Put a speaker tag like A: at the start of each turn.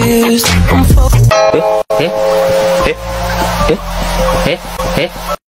A: confused. I'm fucked.
B: Eh, eh, eh, eh, eh, eh.